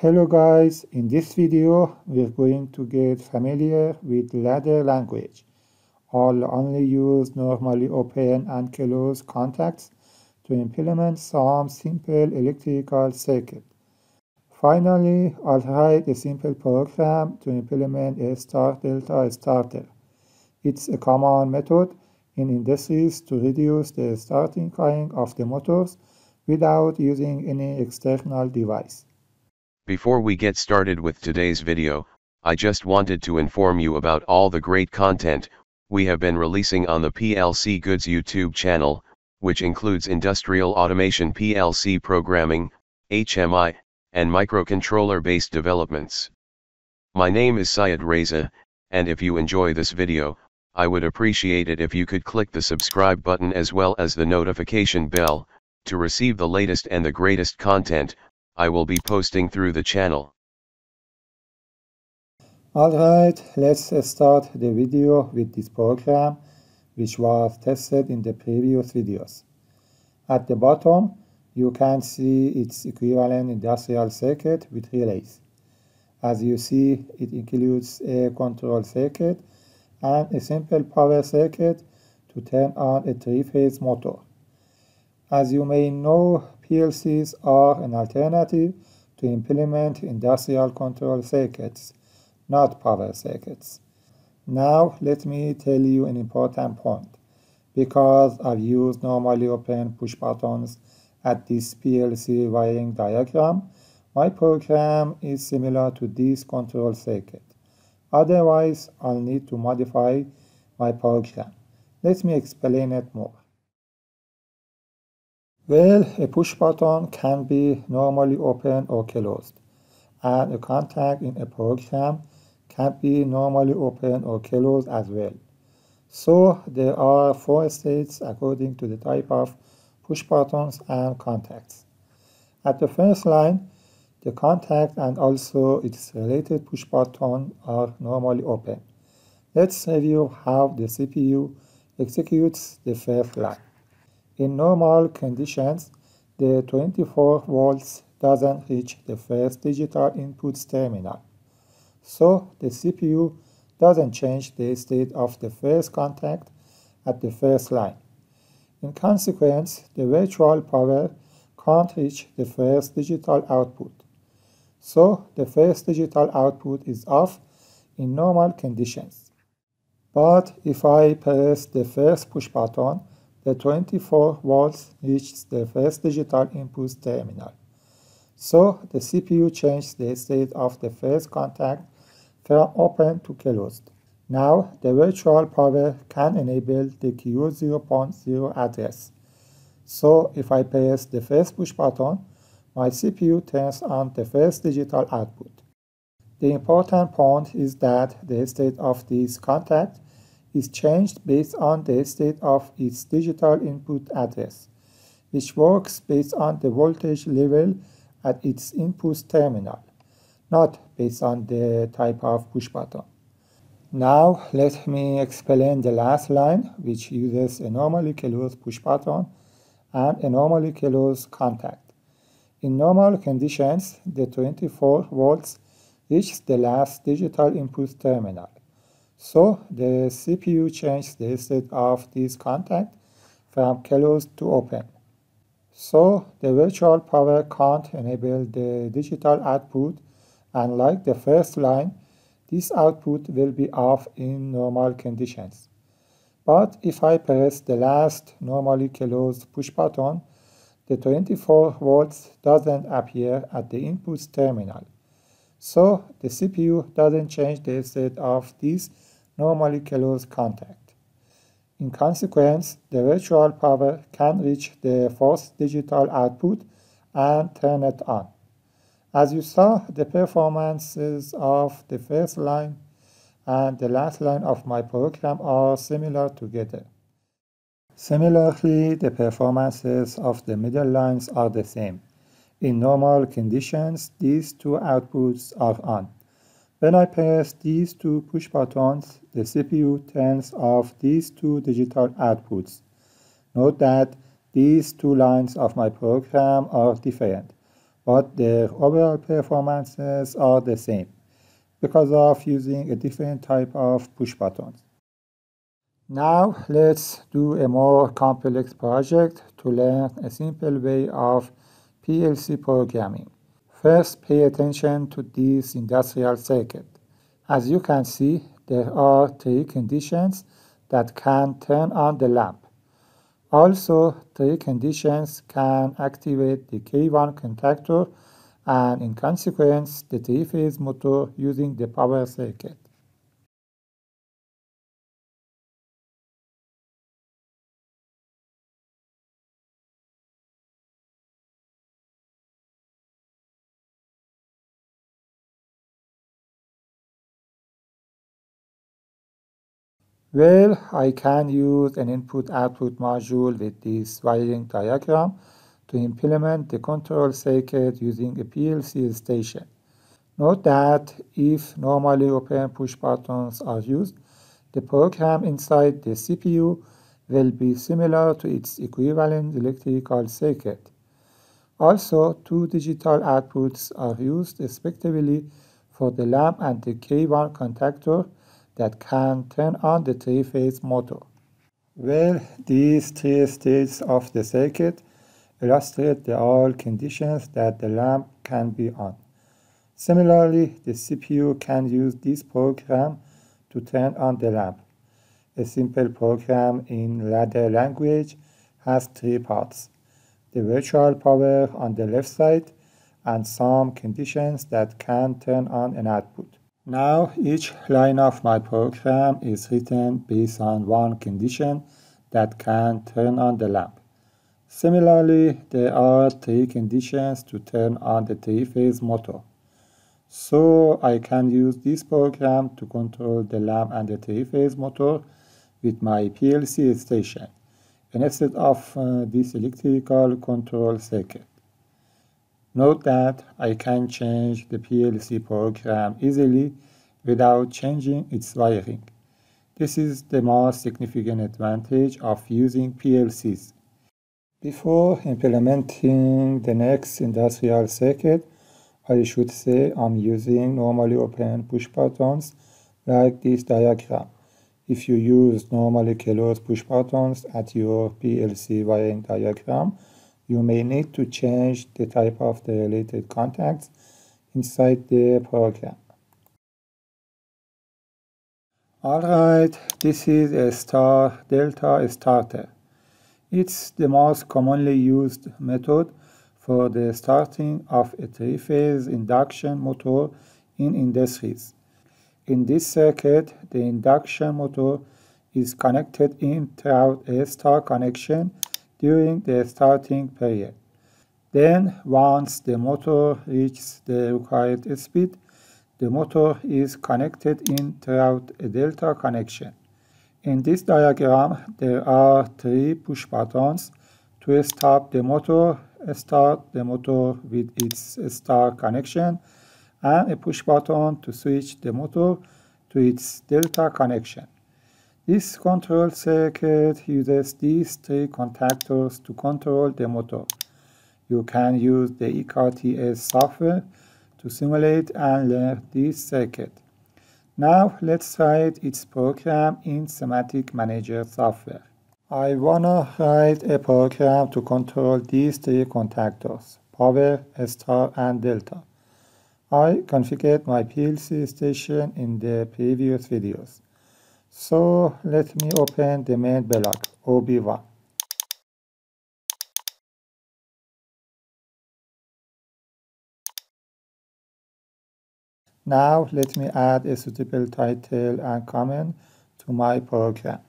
Hello guys, in this video we're going to get familiar with ladder language. I'll only use normally open and closed contacts to implement some simple electrical circuit. Finally, I'll write a simple program to implement a star delta starter. It's a common method in industries to reduce the starting current of the motors without using any external device. Before we get started with today's video, I just wanted to inform you about all the great content we have been releasing on the PLC Goods YouTube channel, which includes industrial automation PLC programming, HMI, and microcontroller based developments. My name is Syed Reza, and if you enjoy this video, I would appreciate it if you could click the subscribe button as well as the notification bell, to receive the latest and the greatest content, I will be posting through the channel. Alright, let's uh, start the video with this program which was tested in the previous videos. At the bottom, you can see its equivalent industrial circuit with relays. As you see, it includes a control circuit and a simple power circuit to turn on a three-phase motor. As you may know, PLCs are an alternative to implement industrial control circuits, not power circuits. Now let me tell you an important point. Because I've used normally open push buttons at this PLC wiring diagram, my program is similar to this control circuit. Otherwise, I'll need to modify my program. Let me explain it more. Well, a push button can be normally open or closed, and a contact in a program can be normally open or closed as well. So there are four states according to the type of push buttons and contacts. At the first line, the contact and also its related push button are normally open. Let's review how the CPU executes the first line. In normal conditions, the 24 volts doesn't reach the first digital input terminal. So the CPU doesn't change the state of the first contact at the first line. In consequence, the virtual power can't reach the first digital output. So the first digital output is off in normal conditions. But if I press the first push button, the 24 volts reaches the first digital input terminal. So the CPU changed the state of the first contact from open to closed. Now the virtual power can enable the Q0.0 address. So if I press the first push button, my CPU turns on the first digital output. The important point is that the state of this contact is changed based on the state of its digital input address, which works based on the voltage level at its input terminal, not based on the type of push button. Now let me explain the last line, which uses a normally closed push button and a normally closed contact. In normal conditions, the 24 volts reaches the last digital input terminal. So the CPU changed the state of this contact from closed to open. So the virtual power can't enable the digital output and like the first line, this output will be off in normal conditions. But if I press the last normally closed push button, the 24 volts doesn't appear at the input terminal. So the CPU doesn't change the state of this normally closed contact. In consequence, the virtual power can reach the fourth digital output and turn it on. As you saw, the performances of the first line and the last line of my program are similar together. Similarly, the performances of the middle lines are the same. In normal conditions, these two outputs are on. When I press these two push buttons, the CPU turns off these two digital outputs. Note that these two lines of my program are different. but their overall performances are the same because of using a different type of push buttons. Now let's do a more complex project to learn a simple way of PLC programming. First, pay attention to this industrial circuit. As you can see, there are three conditions that can turn on the lamp. Also, three conditions can activate the K1 contactor and in consequence the three-phase motor using the power circuit. Well, I can use an input-output module with this wiring diagram to implement the control circuit using a PLC station. Note that if normally open push buttons are used, the program inside the CPU will be similar to its equivalent electrical circuit. Also, two digital outputs are used respectively for the lamp and the K1 contactor that can turn on the three-phase motor. Well, these three states of the circuit illustrate the all conditions that the lamp can be on. Similarly, the CPU can use this program to turn on the lamp. A simple program in ladder language has three parts. The virtual power on the left side and some conditions that can turn on an output. Now each line of my program is written based on one condition that can turn on the lamp. Similarly, there are three conditions to turn on the three-phase motor. So I can use this program to control the lamp and the three-phase motor with my PLC station instead of uh, this electrical control circuit. Note that I can change the PLC program easily without changing its wiring. This is the most significant advantage of using PLCs. Before implementing the next industrial circuit, I should say I'm using normally open push buttons like this diagram. If you use normally closed push buttons at your PLC wiring diagram, you may need to change the type of the related contacts inside the program. Alright, this is a star delta starter. It's the most commonly used method for the starting of a three-phase induction motor in industries. In this circuit, the induction motor is connected in throughout a star connection during the starting period. Then, once the motor reaches the required speed, the motor is connected in throughout a delta connection. In this diagram, there are three push buttons to stop the motor, start the motor with its star connection, and a push button to switch the motor to its delta connection. This control circuit uses these three contactors to control the motor. You can use the ECARTS software to simulate and learn this circuit. Now let's write its program in Simatic Manager software. I wanna write a program to control these three contactors, power, star and delta. I configured my PLC station in the previous videos. So let me open the main block, OB1. Now let me add a suitable title and comment to my program.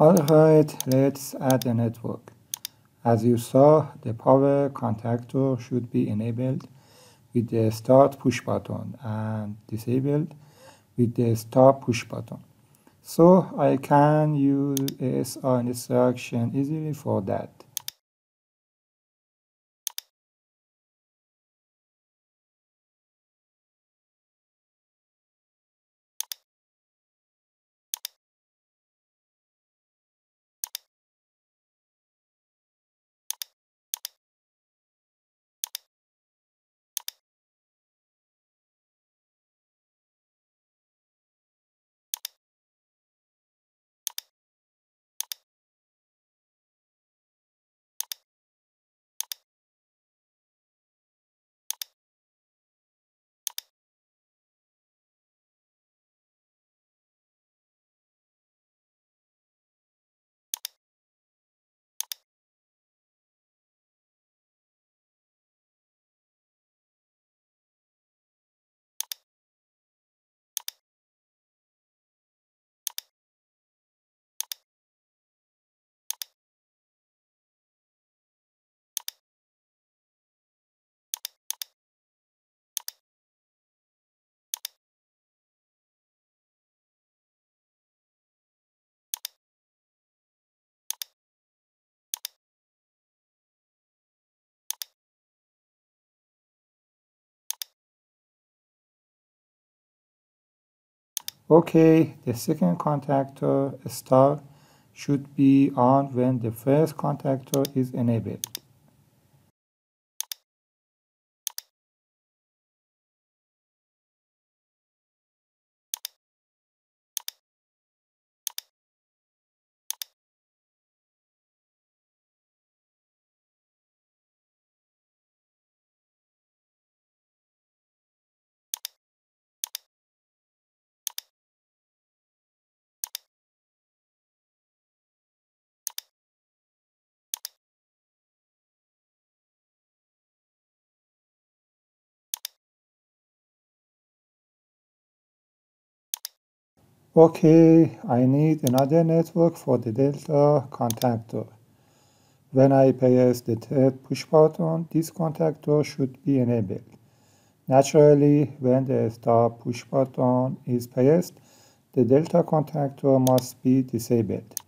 Alright, let's add a network. As you saw, the power contactor should be enabled with the start push button and disabled with the stop push button. So I can use a SR instruction easily for that. Okay, the second contactor star should be on when the first contactor is enabled. Okay, I need another network for the Delta contactor. When I press the third push button, this contactor should be enabled. Naturally, when the stop push button is pressed, the Delta contactor must be disabled.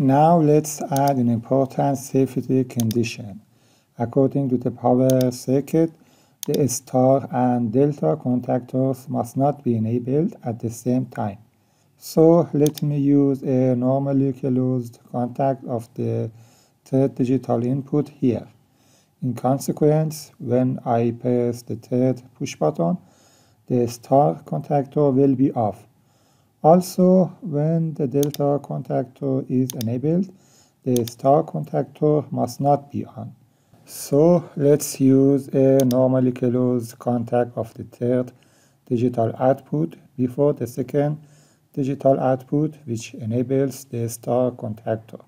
Now let's add an important safety condition. According to the power circuit, the star and delta contactors must not be enabled at the same time. So let me use a normally closed contact of the third digital input here. In consequence, when I press the third push button, the star contactor will be off. Also, when the delta contactor is enabled, the star contactor must not be on. So let's use a normally closed contact of the third digital output before the second digital output which enables the star contactor.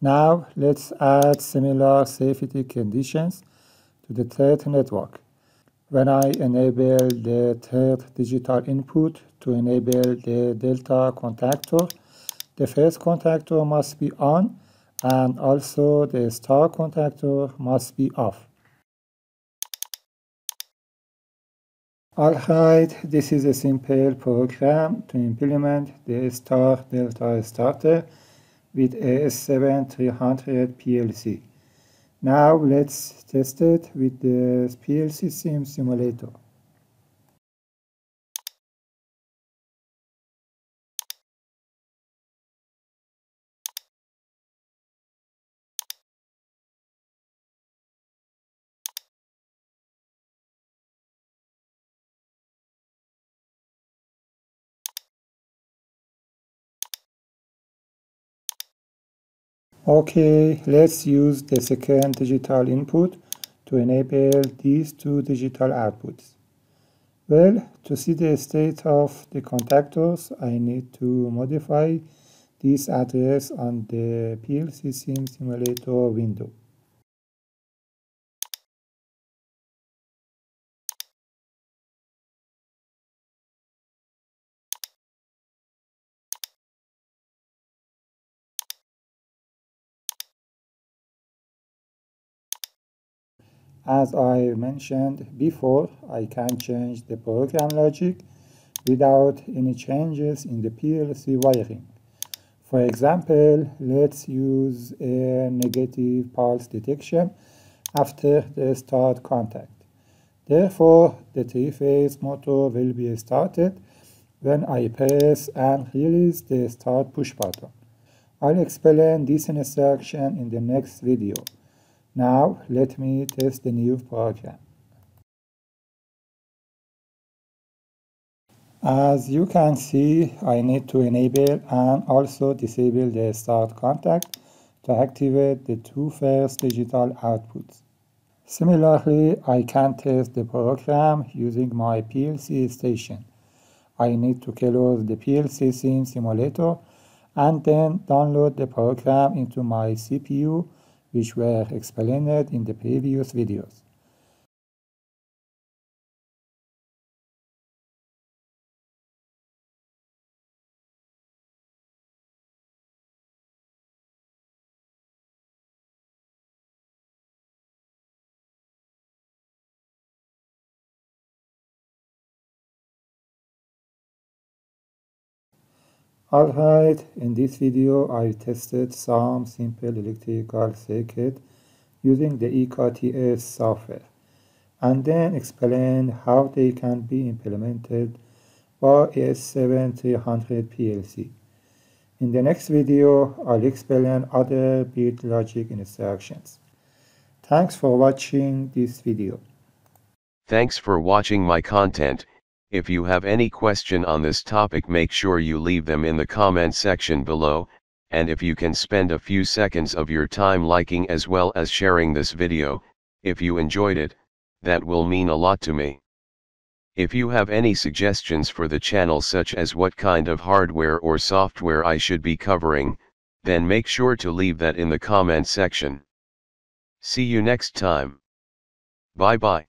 Now let's add similar safety conditions to the third network. When I enable the third digital input to enable the delta contactor, the first contactor must be on and also the star contactor must be off. Alright, this is a simple program to implement the star delta starter with AS7300 PLC. Now let's test it with the PLCSIM simulator. Okay, let's use the second digital input to enable these two digital outputs. Well, to see the state of the contactors, I need to modify this address on the PLCSIM Simulator window. As I mentioned before, I can change the program logic without any changes in the PLC wiring. For example, let's use a negative pulse detection after the start contact. Therefore, the three-phase motor will be started when I press and release the start push button. I'll explain this instruction in the next video. Now let me test the new program. As you can see, I need to enable and also disable the start contact to activate the two first digital outputs. Similarly, I can test the program using my PLC station. I need to close the PLC simulator and then download the program into my CPU which were explained in the previous videos. Alright, in this video I tested some simple electrical circuit using the ECARTS software and then explain how they can be implemented by S7300 PLC. In the next video, I'll explain other bit logic instructions. Thanks for watching this video. Thanks for watching my content. If you have any question on this topic make sure you leave them in the comment section below, and if you can spend a few seconds of your time liking as well as sharing this video, if you enjoyed it, that will mean a lot to me. If you have any suggestions for the channel such as what kind of hardware or software I should be covering, then make sure to leave that in the comment section. See you next time. Bye bye.